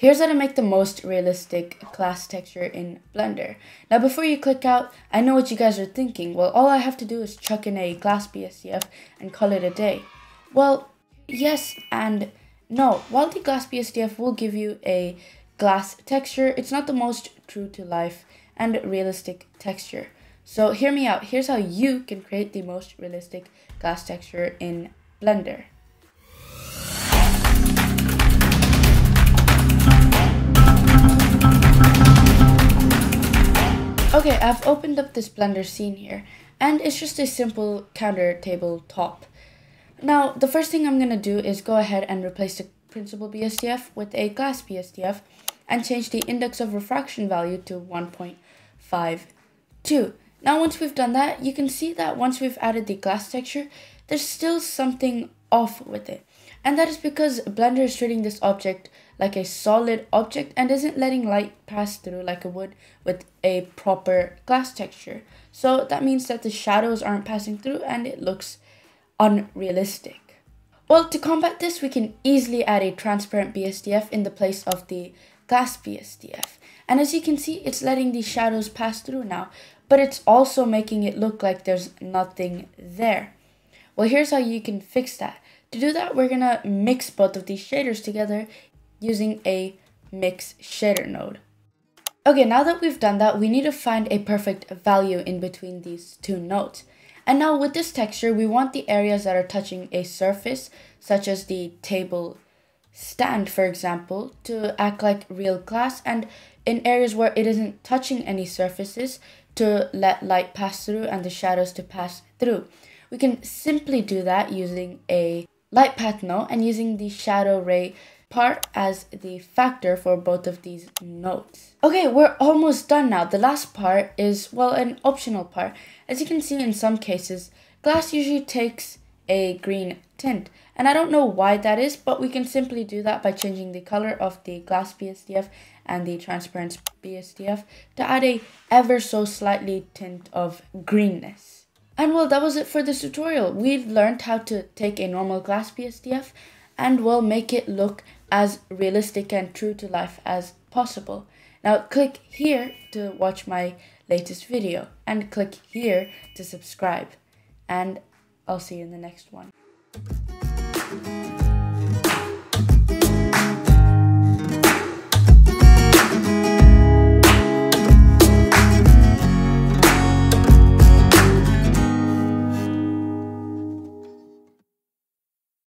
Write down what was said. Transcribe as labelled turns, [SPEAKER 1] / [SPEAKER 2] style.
[SPEAKER 1] Here's how to make the most realistic glass texture in Blender. Now before you click out, I know what you guys are thinking. Well, all I have to do is chuck in a glass BSDF and call it a day. Well, yes and no. While the glass BSDF will give you a glass texture, it's not the most true to life and realistic texture. So hear me out. Here's how you can create the most realistic glass texture in Blender. Okay, I've opened up this Blender scene here, and it's just a simple counter table top. Now, the first thing I'm going to do is go ahead and replace the Principled BSDF with a glass BSDF and change the index of refraction value to 1.52. Now, once we've done that, you can see that once we've added the glass texture, there's still something off with it. And that is because Blender is treating this object like a solid object and isn't letting light pass through like it would with a proper glass texture. So that means that the shadows aren't passing through and it looks unrealistic. Well, to combat this, we can easily add a transparent BSDF in the place of the glass BSDF. And as you can see, it's letting the shadows pass through now, but it's also making it look like there's nothing there. Well, here's how you can fix that. To do that, we're gonna mix both of these shaders together using a mix shader node. Okay, now that we've done that, we need to find a perfect value in between these two nodes. And now with this texture, we want the areas that are touching a surface, such as the table stand, for example, to act like real glass, and in areas where it isn't touching any surfaces, to let light pass through and the shadows to pass through. We can simply do that using a light path node and using the shadow ray part as the factor for both of these nodes. Okay, we're almost done now. The last part is, well, an optional part. As you can see in some cases, glass usually takes a green tint. And I don't know why that is, but we can simply do that by changing the color of the glass BSDF and the transparent BSDF to add a ever so slightly tint of greenness. And well, that was it for this tutorial. We've learned how to take a normal glass BSDF and we'll make it look as realistic and true to life as possible. Now click here to watch my latest video and click here to subscribe and I'll see you in the next one.